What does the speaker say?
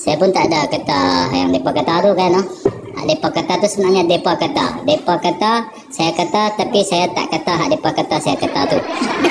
saya pun tak ada kata yang mereka kata tu kan No? Ah, hak mereka kata tu sebenarnya mereka kata mereka kata saya kata tapi saya tak kata hak mereka kata saya kata tu